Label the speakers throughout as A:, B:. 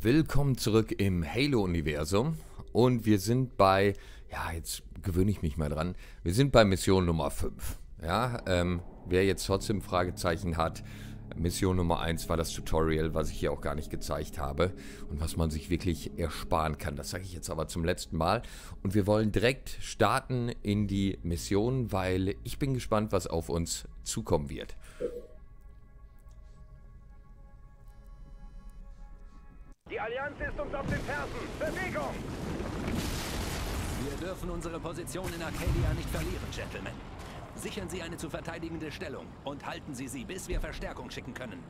A: Willkommen zurück im Halo-Universum. Und wir sind bei, ja, jetzt gewöhne ich mich mal dran. Wir sind bei Mission Nummer 5. Ja, ähm, wer jetzt trotzdem Fragezeichen hat, Mission Nummer 1 war das Tutorial, was ich hier auch gar nicht gezeigt habe und was man sich wirklich ersparen kann. Das sage ich jetzt aber zum letzten Mal. Und wir wollen direkt starten in die Mission, weil ich bin gespannt, was auf uns zukommen wird.
B: Die Allianz ist uns auf den Fersen. Bewegung!
C: Wir dürfen unsere Position in Arcadia nicht verlieren, Gentlemen. Sichern Sie eine zu verteidigende Stellung und halten Sie sie, bis wir Verstärkung schicken können.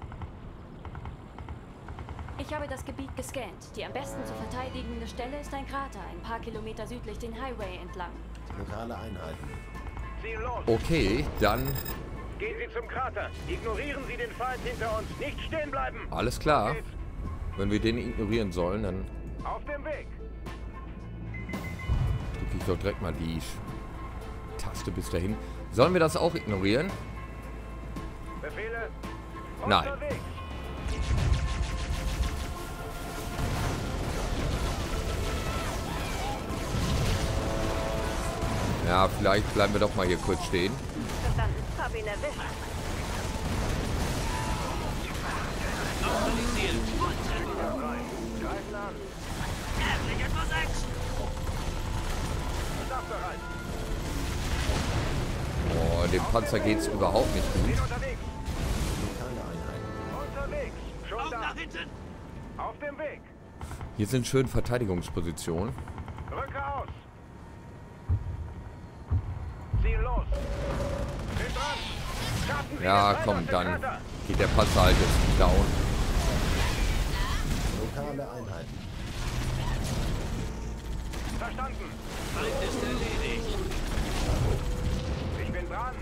D: Ich habe das Gebiet gescannt. Die am besten zu verteidigende Stelle ist ein Krater, ein paar Kilometer südlich den Highway entlang.
E: Lokale Einheiten.
A: Okay, dann
B: Gehen Sie zum Krater. Ignorieren Sie den Feind hinter uns. Nicht stehen bleiben!
A: alles klar. Wenn wir den ignorieren sollen, dann
B: Auf dem Weg!
A: drücke ich doch direkt mal die Taste bis dahin. Sollen wir das auch ignorieren?
B: Befehle?
A: Nein.
B: Unterwegs!
A: Ja, vielleicht bleiben wir doch mal hier kurz stehen.
D: Verstanden.
A: Boah, dem Panzer geht's überhaupt nicht gut.
B: unterwegs!
E: Lokale Einheiten.
B: Unterwegs! Schon da! Auf dem Weg!
A: Hier sind schön Verteidigungspositionen.
B: Rücke aus! Ziehen los!
A: Ja, komm, dann geht der Panzer halt jetzt down.
E: Lokale Einheiten.
B: Verstanden! Ich bin dran!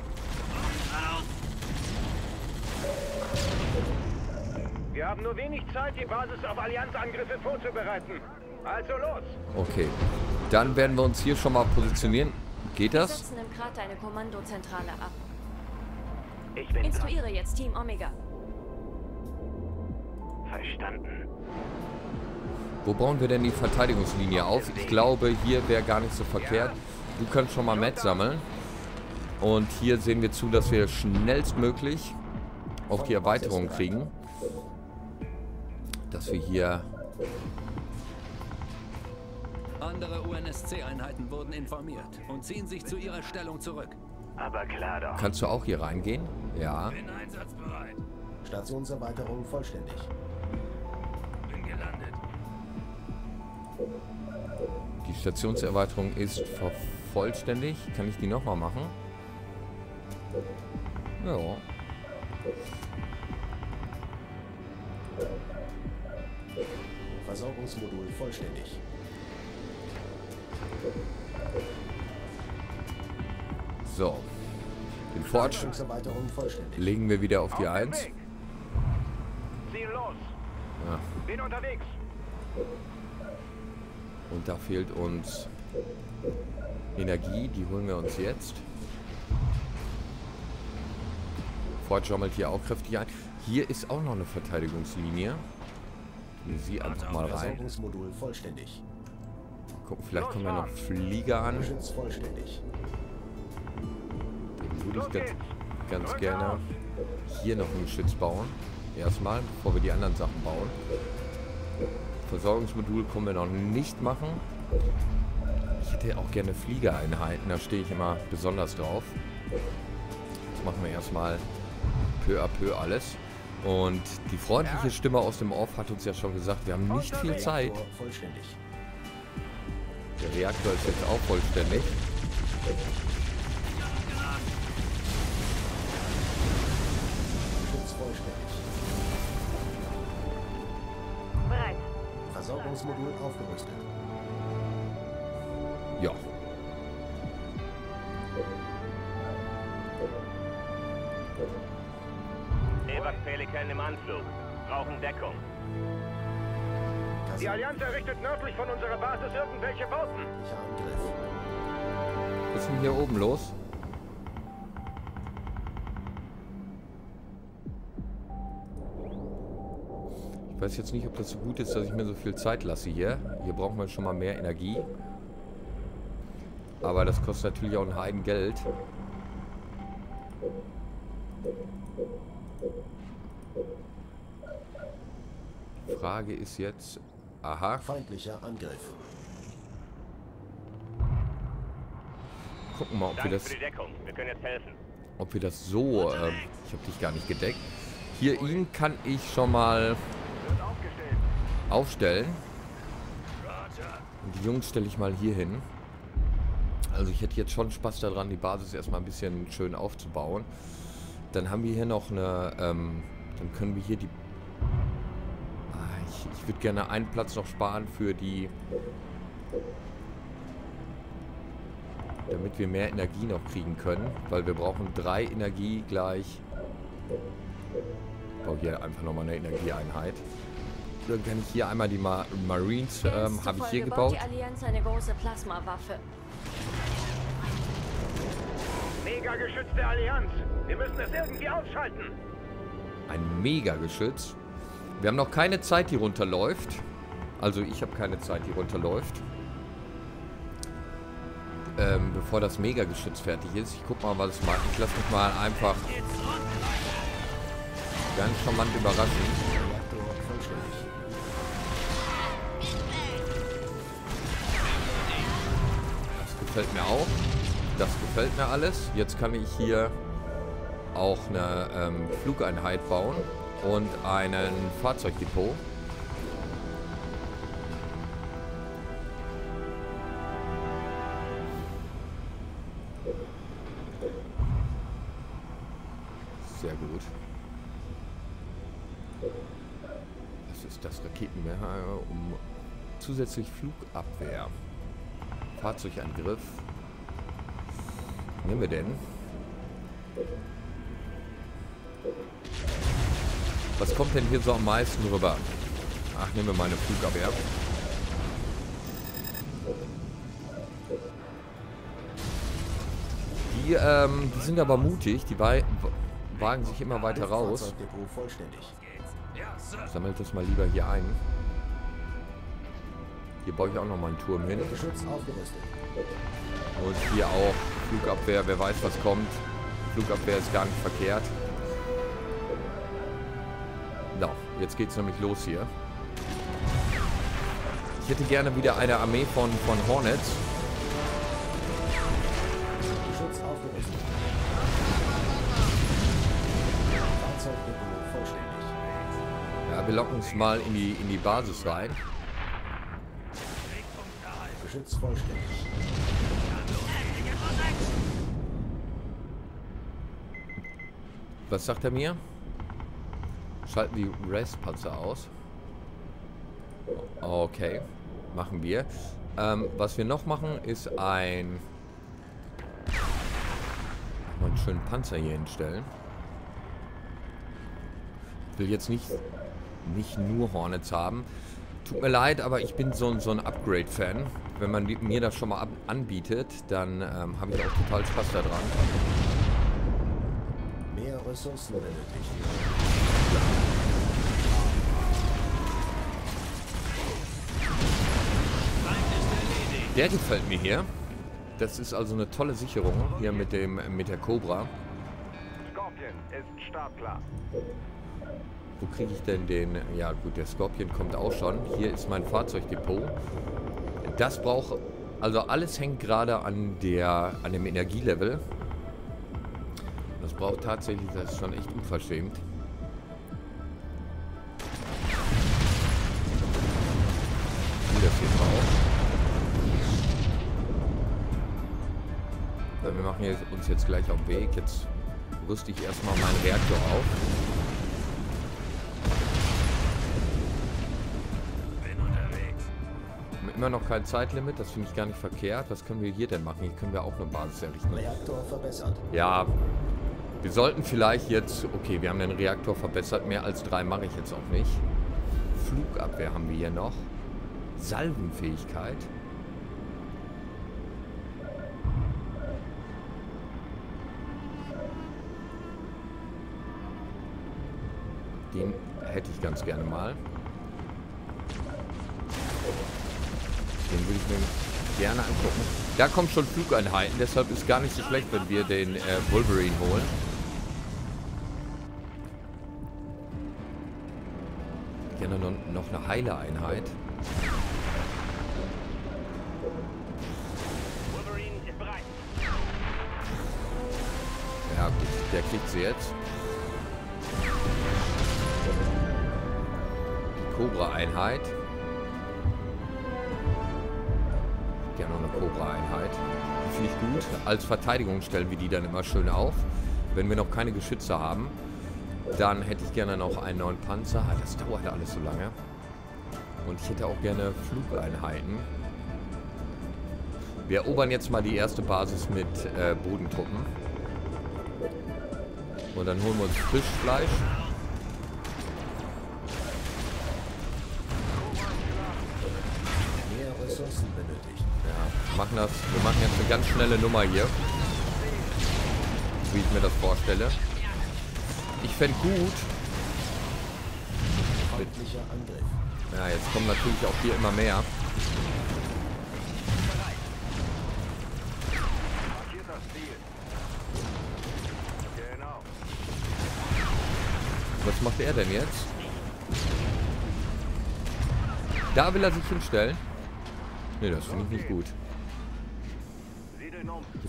B: Wir haben nur wenig Zeit, die Basis auf Allianzangriffe vorzubereiten. Also los!
A: Okay. Dann werden wir uns hier schon mal positionieren. Geht
D: Wir
A: das?
D: setzen im Krater eine Kommandozentrale ab.
B: Ich bin
D: Instruiere jetzt Team Omega.
B: Verstanden.
A: Wo bauen wir denn die Verteidigungslinie auf? Ich glaube, hier wäre gar nicht so verkehrt. Du kannst schon mal Met sammeln. Und hier sehen wir zu, dass wir schnellstmöglich auch die Erweiterung kriegen. Dass wir hier...
C: Andere UNSC-Einheiten wurden informiert und ziehen sich zu ihrer Stellung zurück.
B: Aber klar doch.
A: Kannst du auch hier reingehen? Ja.
C: Bin einsatzbereit.
E: Stationserweiterung vollständig.
A: Stationserweiterung ist vollständig. Kann ich die nochmal machen? Ja.
E: Versorgungsmodul vollständig.
A: So. Den Forge
E: vollständig.
A: legen wir wieder auf die
B: Auf dem
A: 1.
B: Weg. Ziehen los!
A: Ja.
B: Bin unterwegs!
A: Und da fehlt uns Energie, die holen wir uns jetzt. Ford jommelt hier auch kräftig ein. Hier ist auch noch eine Verteidigungslinie. Wir sie einfach mal rein. Gucken, vielleicht kommen ja noch Flieger an. Den würde ich ganz, ganz gerne hier noch ein Geschütz bauen. Erstmal, bevor wir die anderen Sachen bauen. Versorgungsmodul können wir noch nicht machen. Ich hätte auch gerne Fliegereinheiten, da stehe ich immer besonders drauf. Das machen wir erstmal peu à peu alles. Und die freundliche Stimme aus dem Off hat uns ja schon gesagt, wir haben nicht viel Zeit. Der Reaktor ist jetzt auch vollständig.
B: Ebak Pelikan im Anflug. Brauchen Deckung. Die Allianz errichtet nördlich von unserer Basis irgendwelche Bauten.
A: Was ist denn hier oben los? Ich weiß jetzt nicht, ob das so gut ist, dass ich mir so viel Zeit lasse hier. Hier braucht man schon mal mehr Energie. Aber das kostet natürlich auch ein Heidengeld. Frage ist jetzt... Aha,
E: Feindlicher Angriff.
A: gucken mal, ob wir das...
B: Wir
A: ob wir das so, ähm, ich habe dich gar nicht gedeckt. Hier, ihn kann ich schon mal aufstellen. Und die Jungs stelle ich mal hier hin. Also ich hätte jetzt schon Spaß daran, die Basis erstmal ein bisschen schön aufzubauen. Dann haben wir hier noch eine, ähm, dann können wir hier die... Ich würde gerne einen Platz noch sparen für die... damit wir mehr Energie noch kriegen können, weil wir brauchen drei Energie gleich. Ich baue hier einfach nochmal eine Energieeinheit. Dann kann ich hier einmal die Ma Marines, ähm, habe ich hier gebaut.
D: die Allianz eine große Plasmawaffe.
B: Mega-Geschütz der Allianz. Wir müssen es irgendwie ausschalten.
A: Ein Mega-Geschütz. Wir haben noch keine Zeit, die runterläuft. Also ich habe keine Zeit, die runterläuft. Ähm, bevor das Mega-Geschütz fertig ist. Ich guck mal, was es macht. Ich lasse mich mal einfach ganz charmant überraschen. Das gefällt mir auch. Das gefällt mir alles. Jetzt kann ich hier auch eine ähm, Flugeinheit bauen und einen Fahrzeugdepot. Sehr gut. Was ist das? Raketenmeer um zusätzlich Flugabwehr. Fahrzeugangriff. Was nehmen wir denn? Was kommt denn hier so am meisten rüber? Ach, nehmen wir mal eine Flugabwehr. Die, ähm, die sind aber mutig. Die wagen sich immer weiter raus.
E: Vollständig.
A: Sammelt das mal lieber hier ein. Hier baue ich auch noch mal einen Turm hin. Und hier auch Flugabwehr, wer weiß was kommt. Flugabwehr ist gar nicht verkehrt. Jetzt geht's nämlich los hier. Ich hätte gerne wieder eine Armee von, von Hornets. Ja, wir locken es mal in die, in die Basis rein. Was sagt er mir? Schalten die Rest-Panzer aus. Okay, machen wir. Ähm, was wir noch machen, ist ein... Mal einen schönen Panzer hier hinstellen. Ich will jetzt nicht, nicht nur Hornets haben. Tut mir leid, aber ich bin so, ein- so ein Upgrade-Fan. Wenn man mir das schon mal anbietet, dann ähm, habe ich auch total Spaß daran.
E: Ressourcen benötigt.
A: Der gefällt mir hier. Das ist also eine tolle Sicherung hier mit dem mit der Cobra.
B: Scorpion ist startklar.
A: Wo kriege ich denn den? Ja gut, der Scorpion kommt auch schon. Hier ist mein Fahrzeugdepot. Das braucht also alles hängt gerade an der an dem Energielevel. Das braucht tatsächlich, das ist schon echt unverschämt. Wie das hier drauf. Ja, Wir machen jetzt, uns jetzt gleich auf den Weg. Jetzt rüste ich erstmal meinen Reaktor auf. Immer noch kein Zeitlimit, das finde ich gar nicht verkehrt. Was können wir hier denn machen? Hier können wir auch eine Basis errichten.
E: Reaktor verbessert.
A: Ja, wir sollten vielleicht jetzt, okay, wir haben den Reaktor verbessert, mehr als drei mache ich jetzt auch nicht. Flugabwehr haben wir hier noch. Salvenfähigkeit. Den hätte ich ganz gerne mal. Den würde ich mir gerne angucken. Da kommen schon Flugeinheiten, deshalb ist gar nicht so schlecht, wenn wir den äh, Wolverine holen. Gerne noch, noch eine heile Einheit. Ja gut, der kriegt sie jetzt. Die Cobra-Einheit. Gerne noch eine Cobra-Einheit. Finde ich gut. Als Verteidigung stellen wir die dann immer schön auf. Wenn wir noch keine Geschütze haben, dann hätte ich gerne noch einen neuen Panzer. Ah, Das dauert alles so lange. Und ich hätte auch gerne Flugeinheiten. Wir erobern jetzt mal die erste Basis mit äh, Bodentruppen. Und dann holen wir uns Fischfleisch.
E: Mehr Ressourcen benötigt.
A: Ja, machen das. Wir machen jetzt eine ganz schnelle Nummer hier. Wie ich mir das vorstelle. Ich fände gut.
E: Feindlicher Angriff.
A: Ja, jetzt kommen natürlich auch hier immer mehr. Was macht er denn jetzt? Da will er sich hinstellen. Ne, das finde ich nicht gut.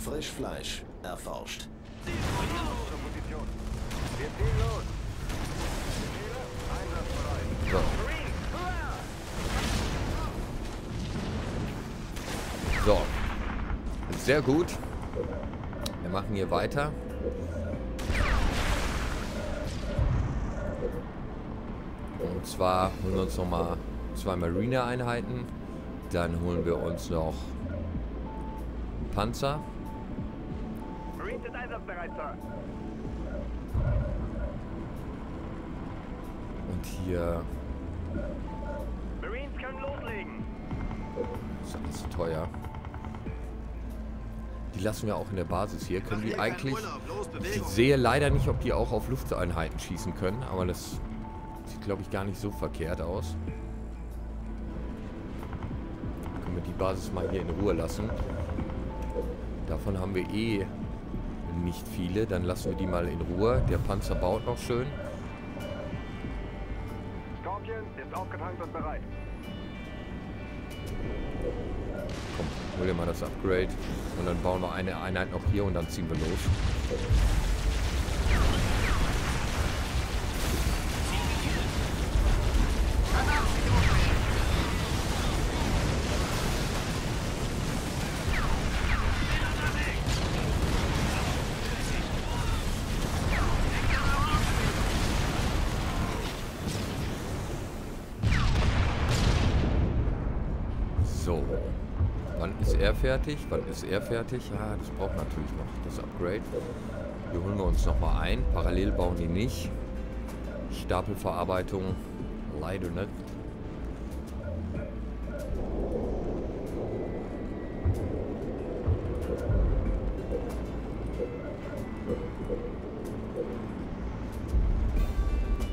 E: Frischfleisch erforscht.
A: So.
B: Marine!
A: So. Sehr gut. Wir machen hier weiter. Und zwar holen wir uns nochmal zwei Marine-Einheiten. Dann holen wir uns noch Panzer.
B: Marines sind einsatzbereit, Sir.
A: Hier
B: Marines können loslegen.
A: ist alles zu teuer. Die lassen wir auch in der Basis hier. Können die eigentlich... Ich sehe leider nicht, ob die auch auf Lufteinheiten schießen können, aber das sieht, glaube ich, gar nicht so verkehrt aus. Können wir die Basis mal hier in Ruhe lassen. Davon haben wir eh nicht viele. Dann lassen wir die mal in Ruhe. Der Panzer baut noch schön.
B: Ist aufgetankt und bereit.
A: Komm, hol dir mal das Upgrade. Und dann bauen wir eine Einheit noch hier und dann ziehen wir los. Fertig? Wann ist er fertig? Ja, das braucht natürlich noch das Upgrade. Hier holen wir uns nochmal ein. Parallel bauen die nicht. Stapelverarbeitung leider nicht.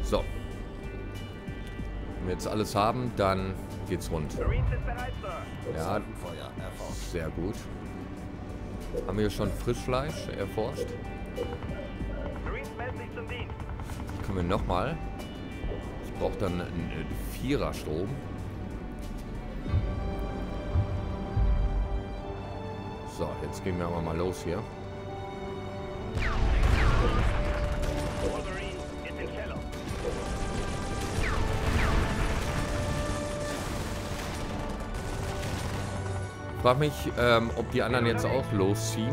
A: So. Wenn wir jetzt alles haben, dann geht's rund. Ja. Sehr gut. Haben wir schon Frischfleisch erforscht? Können wir nochmal. Ich brauche dann einen Vierer-Strom. So, jetzt gehen wir aber mal los hier.
B: Wolverine
A: Frag mich, ähm, ob die anderen jetzt auch losziehen.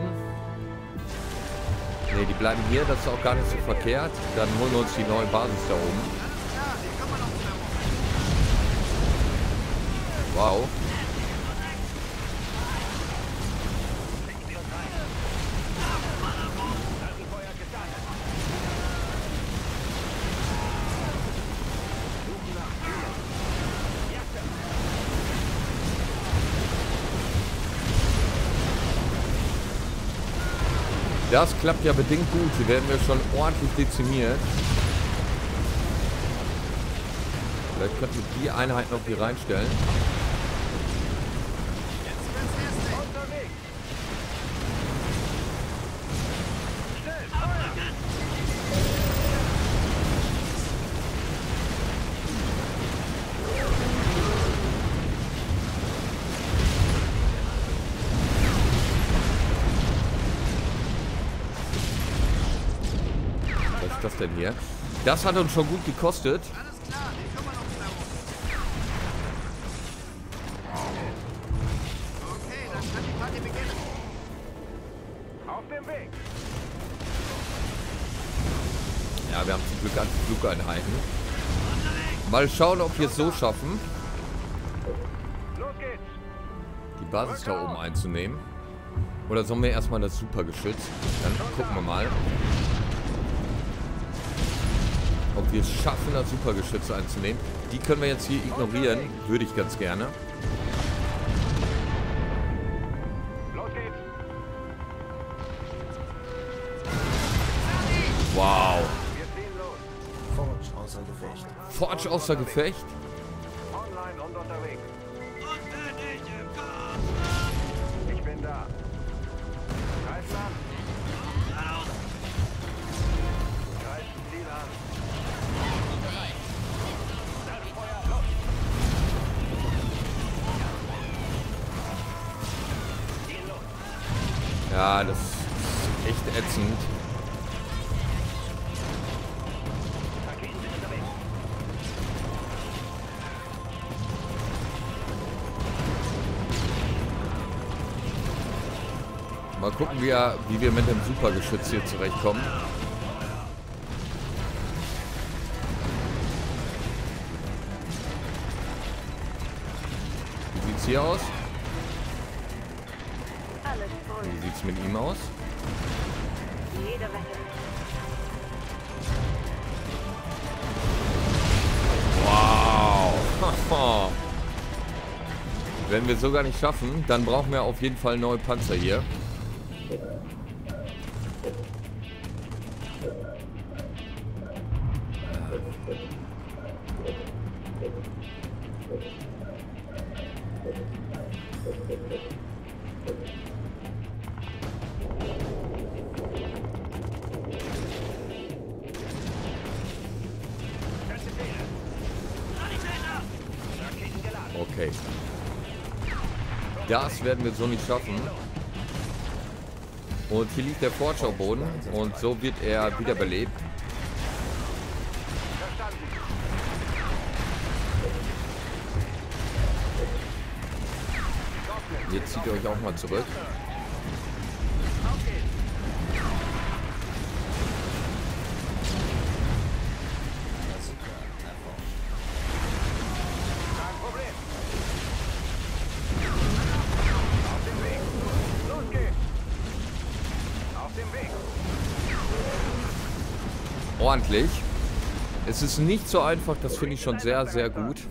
A: Ne, die bleiben hier, das ist auch gar nicht so verkehrt. Dann holen wir uns die neue Basis da oben. Wow. Das klappt ja bedingt gut. Hier werden wir schon ordentlich dezimiert. Vielleicht könnten wir die Einheit noch hier reinstellen. Denn hier? Das hat uns schon gut gekostet. Ja, wir haben zum Glück Anti-Flugeinheiten. Mal schauen, ob wir es so schaffen, die Basis da oben einzunehmen. Oder sollen wir erstmal das Supergeschütz? Dann gucken wir mal. Wir es schaffen, das Supergeschütz einzunehmen. Die können wir jetzt hier ignorieren. Würde ich ganz gerne. Wow.
E: Forge außer Gefecht.
A: Forge außer Gefecht. Ja, das ist echt ätzend. Mal gucken, wie, er, wie wir mit dem Supergeschütz hier zurechtkommen. Wie sieht's hier aus? Sieht's mit ihm aus? Wow. Wenn wir es sogar nicht schaffen, dann brauchen wir auf jeden Fall neue Panzer hier. Okay. Das werden wir so nicht schaffen. Und hier liegt der Forge am Boden und so wird er wiederbelebt. Jetzt zieht ihr euch auch mal zurück. Ist nicht so einfach, das finde ich schon sehr, sehr gut.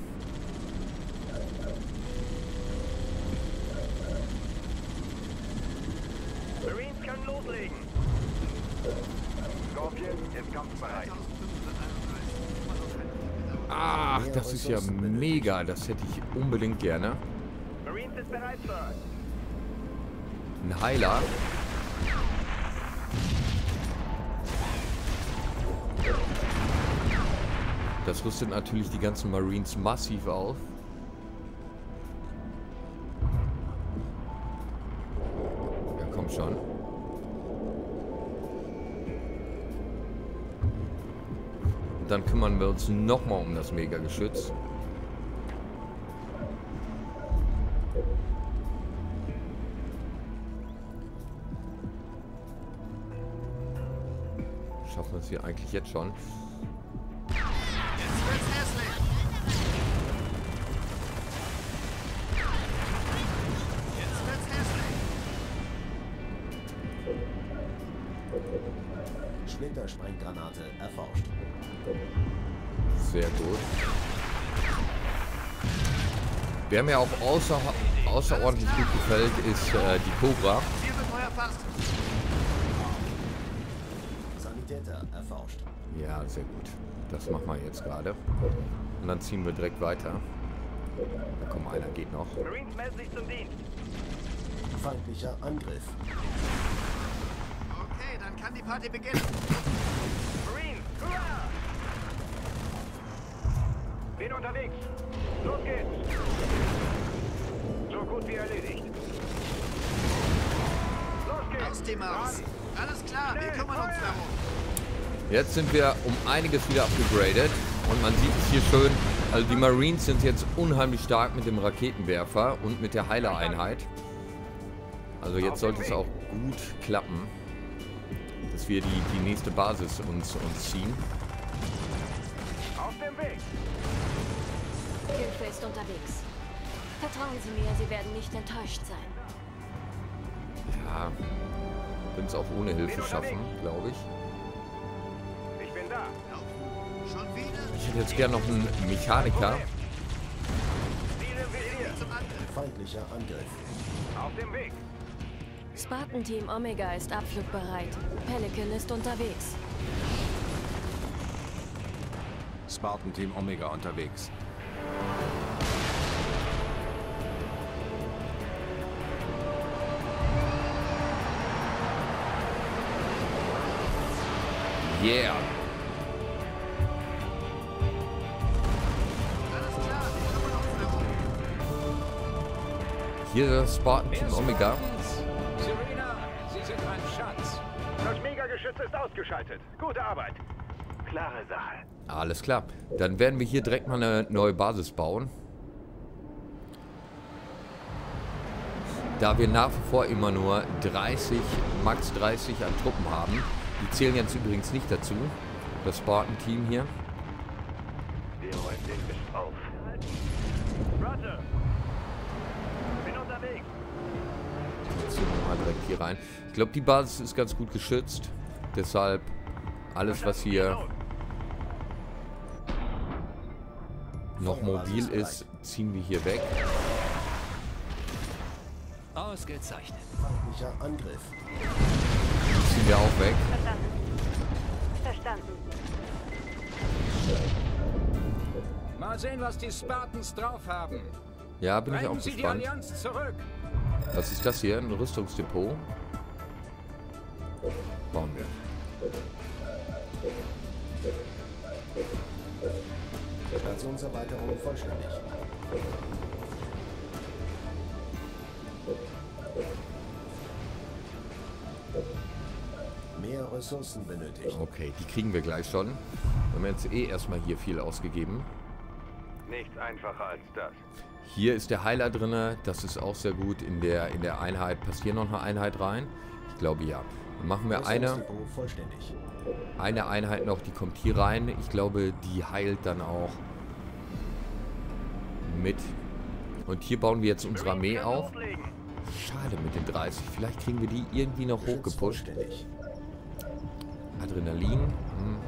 A: Ach, das ist ja mega. Das hätte ich unbedingt gerne.
B: Marines ist bereit, Sir.
A: Ein Heiler. Das rüstet natürlich die ganzen Marines massiv auf. Ja, komm schon. Und dann kümmern wir uns nochmal um das Mega-Geschütz. Schaffen wir es hier eigentlich jetzt schon? Wer mir auch außer, außerordentlich gut gefällt, ist äh, die Cobra.
E: Sanitäter erforscht.
A: Ja, sehr gut. Das machen wir jetzt gerade. Und dann ziehen wir direkt weiter. Da komm, einer geht noch.
B: Marines melden sich zum Dienst.
E: Feindlicher Angriff.
F: Okay, dann kann die Party beginnen.
B: Marines, hurra! Bin unterwegs. Los geht's. So gut wie erledigt. Los geht's.
F: Aus Maus.
B: Ran.
F: Alles klar, wir kümmern uns darum.
A: Jetzt sind wir um einiges wieder abgegradet. Und man sieht es hier schön. Also die Marines sind jetzt unheimlich stark mit dem Raketenwerfer und mit der Heiler-Einheit. Also jetzt sollte es auch gut klappen, dass wir die, die nächste Basis uns, uns ziehen.
D: Hilfe ist unterwegs. Vertrauen Sie mir, Sie werden nicht enttäuscht sein.
A: Ja, können es auch ohne Hilfe schaffen, glaube ich.
B: Ich bin da.
F: Schon wieder?
A: Ich hätte jetzt gern noch einen Mechaniker.
E: Feindlicher Angriff.
B: Auf dem Weg.
D: Spartan Team Omega ist abflugbereit. Pelican ist unterwegs.
G: Spartan Team Omega unterwegs.
A: Yeah. Hier das Spartan Team Omega.
C: Serena, Sie sind mein Schatz.
B: Das Megageschütz ist ausgeschaltet. Gute Arbeit. Klare Sache.
A: Alles klar. Dann werden wir hier direkt mal eine neue Basis bauen. Da wir nach wie vor immer nur 30, max 30 an Truppen haben. Die zählen jetzt übrigens nicht dazu. Das Spartan-Team hier.
B: Wir räumen den Mist auf. Roger. Bin unterwegs.
A: Jetzt ziehen wir mal direkt hier rein. Ich glaube, die Basis ist ganz gut geschützt. Deshalb alles, was hier noch mobil ist, ziehen wir hier weg.
C: Ausgezeichnet.
E: Feindlicher Angriff.
A: Die ziehen wir auch weg.
D: Verstanden. Verstanden.
H: Mal sehen, was die Spartans drauf haben.
A: Ja, bin ich auch
H: Sie
A: gespannt. Was ist das hier? Ein Rüstungsdepot? Bauen wir.
E: Stationserweiterung vollständig. Mehr Ressourcen benötigt.
A: Okay, die kriegen wir gleich schon. Wir haben jetzt eh erstmal hier viel ausgegeben.
B: Nichts einfacher als das.
A: Hier ist der Heiler drin. Das ist auch sehr gut. In der, in der Einheit. Passt hier noch eine Einheit rein? Ich glaube ja. Dann machen wir eine, eine Einheit noch. Die kommt hier rein. Ich glaube, die heilt dann auch mit. Und hier bauen wir jetzt unsere Armee auf. Schade mit den 30. Vielleicht kriegen wir die irgendwie noch hochgepusht. Adrenalin. Hm.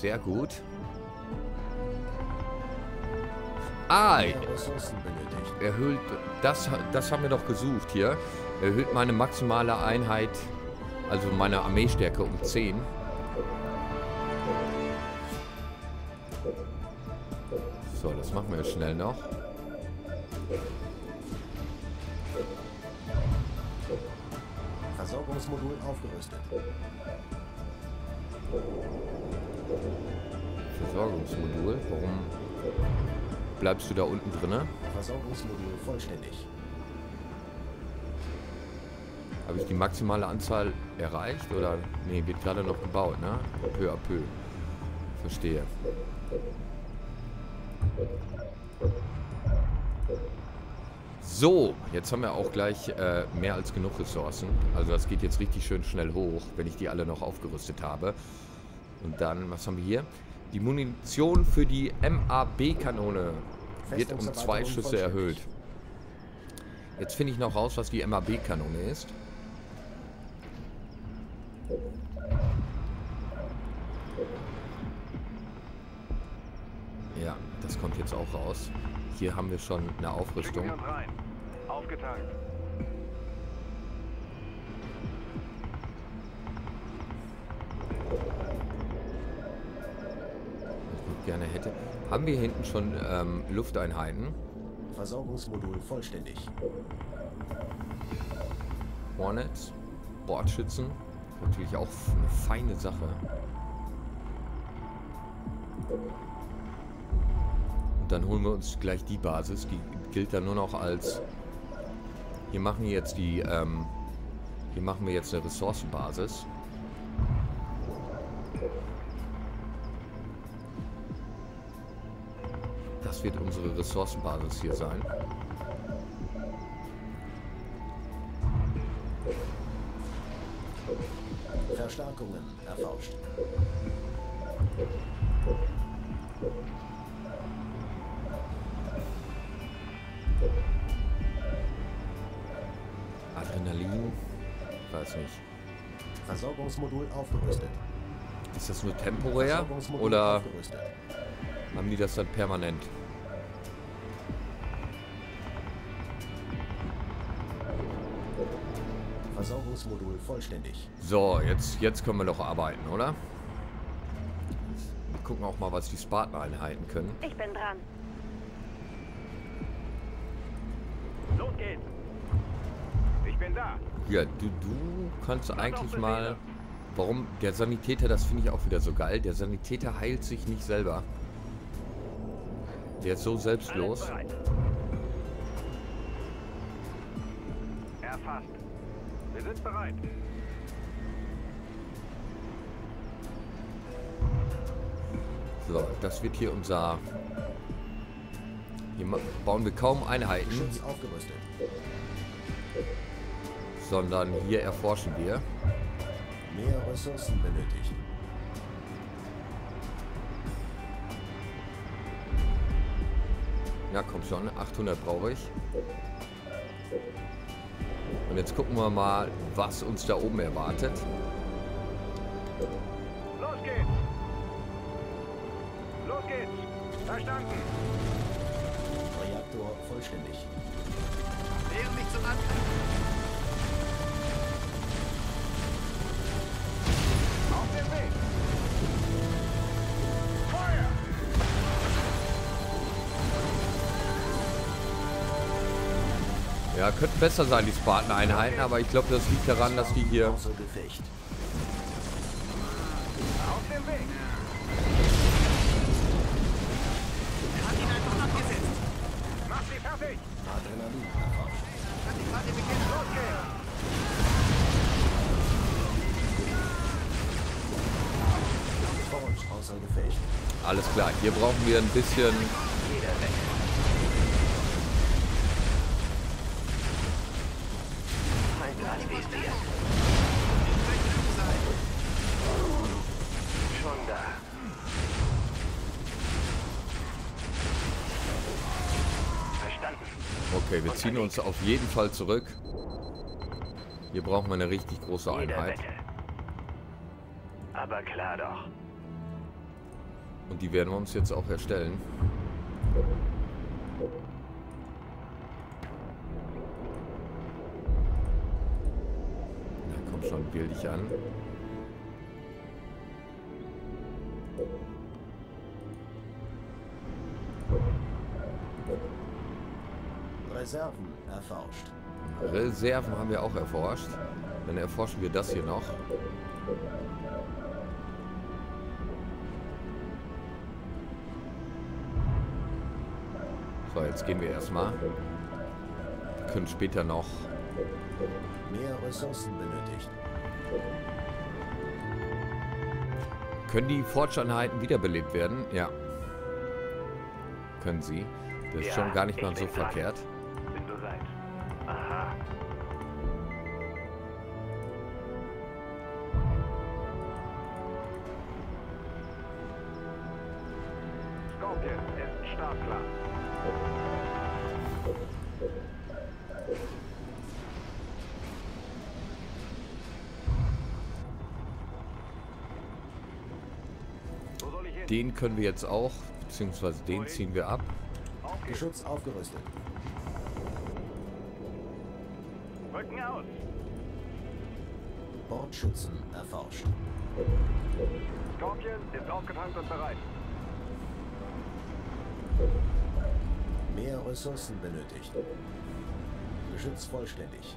A: Sehr gut. Ah, erhöht. Das, das haben wir doch gesucht hier. Erhöht meine maximale Einheit, also meine Armeestärke um 10. So, das machen wir schnell noch.
E: Versorgungsmodul aufgerüstet.
A: Versorgungsmodul. Warum bleibst du da unten drinne?
E: Versorgungsmodul vollständig.
A: Habe ich die maximale Anzahl erreicht oder nee, wird gerade noch gebaut, ne? Peu à peu. Verstehe. So, jetzt haben wir auch gleich äh, mehr als genug Ressourcen. Also das geht jetzt richtig schön schnell hoch, wenn ich die alle noch aufgerüstet habe. Und dann, was haben wir hier? Die Munition für die MAB-Kanone wird um zwei Schüsse erhöht. Jetzt finde ich noch raus, was die MAB-Kanone ist. Ja, das kommt jetzt auch raus. Hier haben wir schon eine Aufrüstung.
B: Aufgetankt.
A: Gerne hätte. Haben wir hinten schon ähm, Lufteinheiten?
E: Versorgungsmodul vollständig.
A: Hornets, Bordschützen. Natürlich auch eine feine Sache. Und dann holen wir uns gleich die Basis. Die gilt dann nur noch als Hier machen wir jetzt die, ähm, hier machen wir jetzt eine Ressourcenbasis. Das wird unsere Ressourcenbasis hier sein.
E: Verstärkungen erforscht.
A: Adrenalin. Weiß nicht.
E: Versorgungsmodul aufgerüstet.
A: Ist das nur temporär oder haben die das dann permanent?
E: Versorgungsmodul vollständig.
A: So, jetzt, jetzt können wir doch arbeiten, oder? Wir gucken auch mal, was die Spartan-Einheiten können.
D: Ich bin dran.
B: Los geht's. Ich bin da.
A: Ja, du, du kannst eigentlich mal... Warum? Der Sanitäter, das finde ich auch wieder so geil. Der Sanitäter heilt sich nicht selber. Der ist so
B: Alles
A: selbstlos.
B: bereit. Sind bereit.
A: So, das wird hier unser... Hier bauen wir kaum Einheiten,
E: Schutz aufgerüstet.
A: sondern hier erforschen wir.
E: Mehr Ressourcen benötigt.
A: Ja, komm schon, 800 brauche ich. Und jetzt gucken wir mal, was uns da oben erwartet.
B: Los geht's. Los geht's. Verstanden.
E: Reaktor vollständig.
F: Lehren mich zum Angriff.
A: Ja, könnten besser sein, die Spartan-Einheiten, aber ich glaube, das liegt daran, dass die hier...
F: Er.
A: Alles klar, hier brauchen wir ein bisschen... Okay, wir ziehen uns auf jeden Fall zurück. Hier brauchen wir eine richtig große Einheit.
B: Aber klar doch.
A: Und die werden wir uns jetzt auch erstellen. Schon, dich an.
E: Reserven erforscht.
A: Reserven haben wir auch erforscht. Dann erforschen wir das hier noch. So, jetzt gehen wir erstmal. Wir können später noch.
E: Mehr Ressourcen benötigt.
A: Können die Forge-Einheiten wiederbelebt werden? Ja. Können sie. Das ist schon gar nicht mal so verkehrt.
B: Bin bereit. Aha. Scorpion ist startklar.
A: Den können wir jetzt auch, beziehungsweise den ziehen wir ab.
E: Geschütz aufgerüstet.
B: Rücken aus.
E: Bordschützen erforscht.
B: Scorpion ist aufgetankt und bereit.
E: Mehr Ressourcen benötigt. Geschütz vollständig.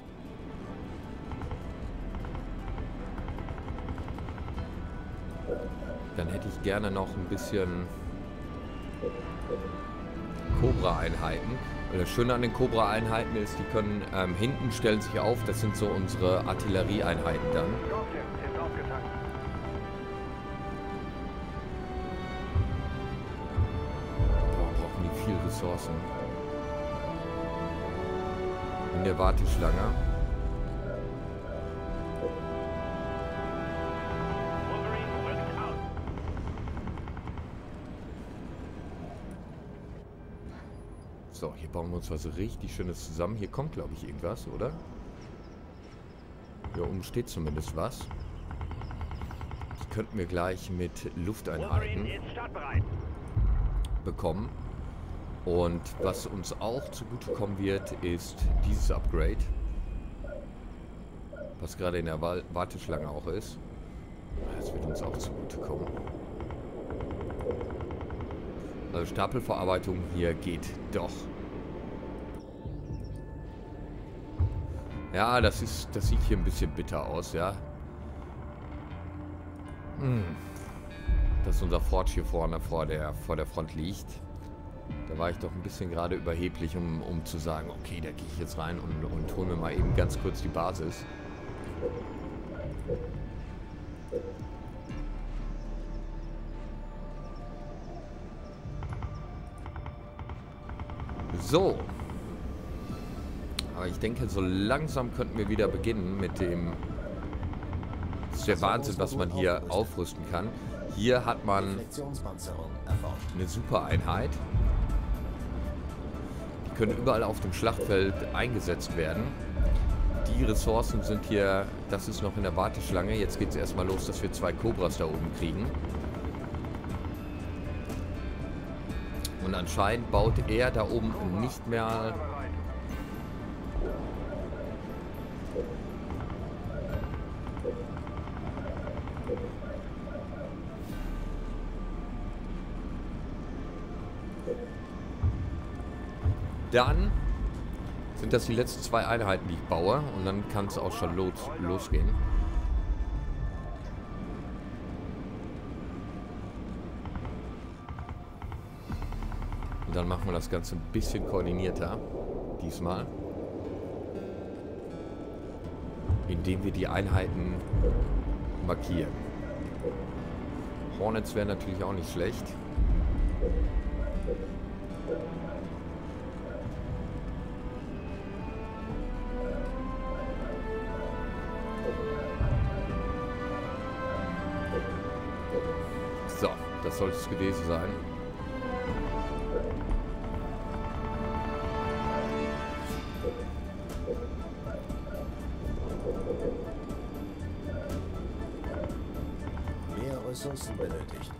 A: Dann hätte ich gerne noch ein bisschen Cobra-Einheiten. Das Schöne an den Cobra-Einheiten ist, die können ähm, hinten stellen sich auf. Das sind so unsere Artillerieeinheiten dann. Boah, brauchen die viel Ressourcen. In der Warteschlange. So, hier bauen wir uns was richtig Schönes zusammen. Hier kommt, glaube ich, irgendwas, oder? Hier oben steht zumindest was. Das könnten wir gleich mit Lufteinheiten bekommen. Und was uns auch zugutekommen wird, ist dieses Upgrade. Was gerade in der Wa- Warteschlange auch ist. Das wird uns auch zugutekommen. Also Stapelverarbeitung hier geht doch. Ja, das ist, das sieht hier ein bisschen bitter aus, ja. Hm. Dass unser Forge hier vorne vor der, vor der Front liegt. Da war ich doch ein bisschen gerade überheblich, um, um zu sagen, okay, da gehe ich jetzt rein und, und hole mir mal eben ganz kurz die Basis. So. Aber ich denke, so langsam könnten wir wieder beginnen mit dem... Das ist der Wahnsinn, was man hier aufrüsten kann. Hier hat man eine super Einheit. Die können überall auf dem Schlachtfeld eingesetzt werden. Die Ressourcen sind hier, das ist noch in der Warteschlange. Jetzt geht es erstmal los, dass wir zwei Cobras da oben kriegen. Und anscheinend baut er da oben nicht mehr... Dann sind das die letzten zwei Einheiten, die ich baue. Und dann kann es auch schon los, losgehen. Und dann machen wir das Ganze ein bisschen koordinierter. Diesmal. Indem wir die Einheiten markieren. Hornets wären natürlich auch nicht schlecht. Sollte es gewesen sein.
E: Mehr Ressourcen benötigt.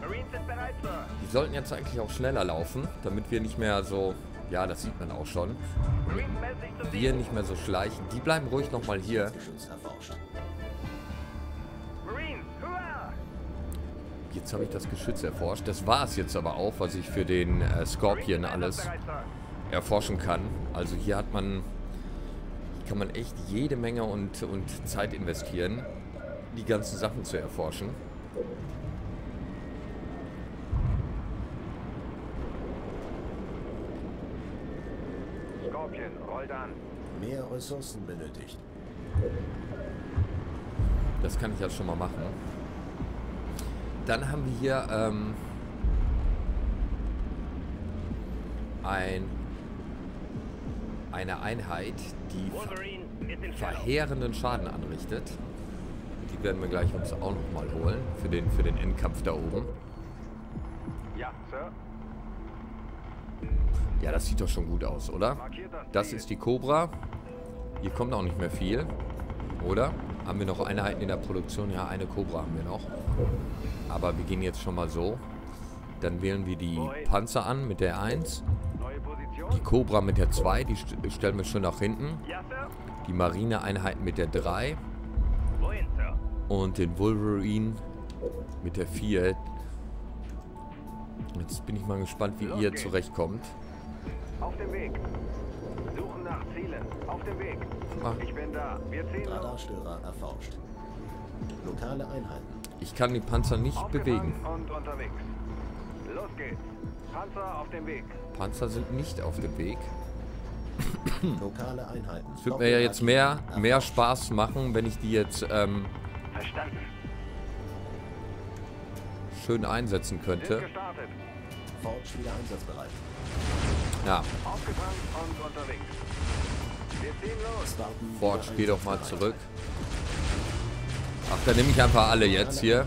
B: Marines sind bereit, Sir.
A: Die sollten jetzt eigentlich auch schneller laufen, damit wir nicht mehr so... Ja, das sieht man auch schon. Wir nicht mehr so schleichen. Die bleiben ruhig nochmal hier. Jetzt habe ich das Geschütz erforscht. Das war es jetzt aber auch, was ich für den äh, Scorpion alles erforschen kann. Also hier hat man... Hier kann man echt jede Menge und, und Zeit investieren, die ganzen Sachen zu erforschen.
B: Scorpion, rollt an.
E: Mehr Ressourcen benötigt.
A: Das kann ich ja schon mal machen. Dann haben wir hier ähm, ein, eine Einheit, die verheerenden Schaden anrichtet. Die werden wir gleich uns auch noch mal holen für den, für den Endkampf da oben.
B: Ja, Sir.
A: Ja, das sieht doch schon gut aus, oder?
B: Das
A: ist die Cobra. Hier kommt auch nicht mehr viel, oder? Haben wir noch Einheiten in der Produktion? Ja, eine Cobra haben wir noch. Aber wir gehen jetzt schon mal so. Dann wählen wir die Panzer an mit der 1.
B: Neue Position.
A: Die Cobra mit der 2, die st stellen wir schon nach hinten. Die Marineeinheiten mit der 3.
B: Wohin, Sir?
A: Und den Wolverine mit der 4. Jetzt bin ich mal gespannt, wie ihr zurechtkommt.
B: Auf dem Weg. Suchen nach Zielen. Auf dem Weg.
A: Ah.
B: Ich bin da. Wir ziehen.
E: Radarstörer erforscht. Lokale Einheiten.
A: Ich kann die Panzer nicht bewegen.
B: und unterwegs. Los geht's. Panzer auf dem Weg.
A: Panzer sind nicht auf dem Weg.
E: Lokale Einheiten.
A: Es wird mir ja jetzt mehr, mehr Spaß machen, wenn ich die jetzt ähm,
B: Verstanden.
A: schön einsetzen könnte. Ja,
B: Aufgebrannt und unterwegs. Wir ziehen los.
E: Spartan
A: Forge, geh doch mal zurück. Ach, dann nehme ich einfach alle jetzt hier.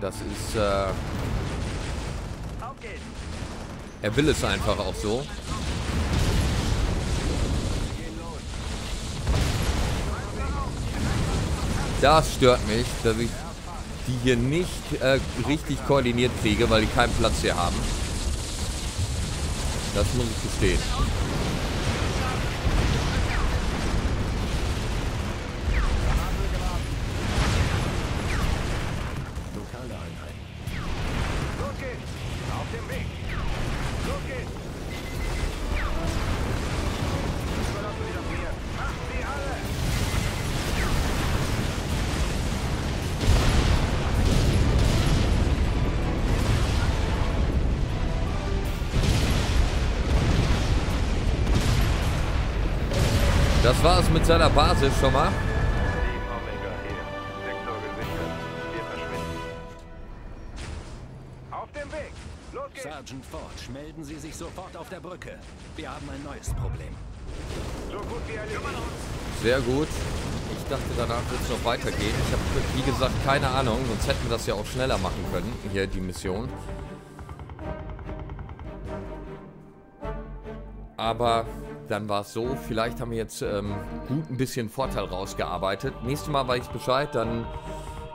A: Das ist, äh, er will es einfach auch so. Das stört mich, dass ich die hier nicht äh, richtig koordiniert kriege, weil die keinen Platz hier haben. Das muss ich gestehen. Das war es mit seiner Basis schon mal.
B: Team Omega hier. Sektor gesichert. Wir verschwinden. Auf dem Weg. Los geht's.
C: Sergeant Forge, melden Sie sich sofort auf der Brücke. Wir haben ein neues Problem.
B: So gut wie erledigt.
A: Sehr gut. Ich dachte, danach wird es noch weitergehen. Ich habe, wie gesagt, keine Ahnung. Sonst hätten wir das ja auch schneller machen können. Hier die Mission. Aber dann war es so. Vielleicht haben wir jetzt ähm, gut ein bisschen Vorteil rausgearbeitet. Nächstes Mal weiß ich Bescheid. Dann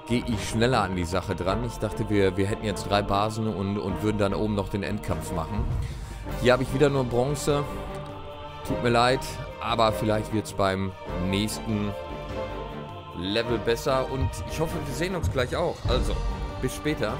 A: gehe ich schneller an die Sache dran. Ich dachte, wir, wir hätten jetzt drei Basen und, und würden dann oben noch den Endkampf machen. Hier habe ich wieder nur Bronze. Tut mir leid, aber vielleicht wird es beim nächsten Level besser und ich hoffe, wir sehen uns gleich auch. Also, bis später.